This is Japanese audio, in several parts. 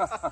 Ha ha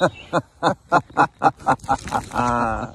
ha. Ha ha ha ha.